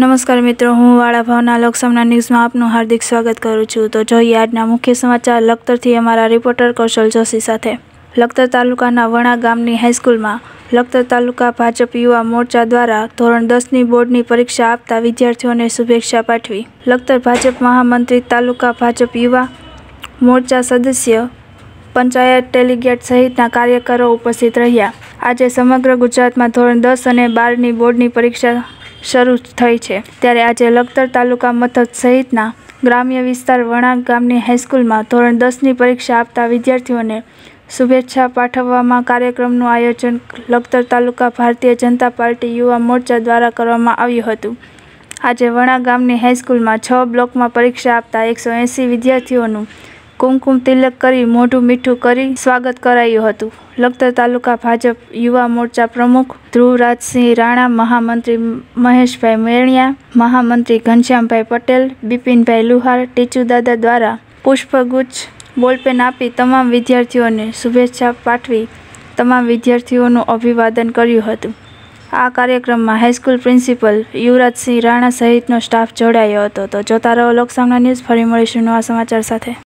નમસ્કાર મિત્રો, હું વાળા ભાવના લોકસમના ન્યૂઝમાં આપનું હાર્દિક સ્વાગત કરું છું. તો જોઈએ આજના મુખ્ય સમાચાર લખતરથી અમારા રિપોર્ટર કૌશલ જોશી સાથે. લખતર તાલુકાના વણા ગામની હાઈસ્કૂલમાં લખતર તાલુકા ભાજપ યુવા મોરચા દ્વારા ધોરણ દસની બોર્ડની પરીક્ષા આપતા વિદ્યાર્થીઓને શુભેચ્છા પાઠવી. લખતર ભાજપ મહામંત્રી તાલુકા ભાજપ યુવા મોરચા સદસ્ય પંચાયત ટેલિગેટ સહિતના કાર્યકરો ઉપસ્થિત રહ્યા. આજે સમગ્ર ગુજરાતમાં ધોરણ દસ અને બારની બોર્ડની પરીક્ષા શરૂ થઈ છે. ત્યારે આજે લખતર તાલુકા મથક સહિતના ગ્રામ્ય વિસ્તાર વણાક ગામની હાઈસ્કૂલમાં ધોરણ દસની પરીક્ષા આપતા વિદ્યાર્થીઓને શુભેચ્છા પાઠવવામાં કાર્યક્રમનું આયોજન લખતર તાલુકા ભારતીય જનતા પાર્ટી યુવા મોરચા દ્વારા કરવામાં આવ્યું હતું. આજે વણા ગામની હાઈસ્કૂલમાં છ બ્લોકમાં પરીક્ષા આપતા એકસો એંસી વિદ્યાર્થીઓનું કુમકુમ તિલક કરી, મોઢું મીઠું કરી સ્વાગત કરાયું હતું. લખતર તાલુકા ભાજપ યુવા મોરચા પ્રમુખ ધ્રુવરાજસિંહ રાણા, મહામંત્રી મહેશભાઈ મેણિયા મહામંત્રી ઘનશ્યામભાઈ પટેલ, બિપિનભાઈ લુહાર ટીચુદાદા દ્વારા પુષ્પગુચ્છ બોલપેન આપી તમામ વિદ્યાર્થીઓને શુભેચ્છા પાઠવી તમામ વિદ્યાર્થીઓનું અભિવાદન કર્યું હતું. આ કાર્યક્રમમાં હાઈસ્કૂલ પ્રિન્સિપલ યુવરાજસિંહ રાણા સહિતનો સ્ટાફ જોડાયો હતો. તો જોતા રહો લોકસામના ન્યૂઝ, ફરી મળીશું નવા સમાચાર સાથે.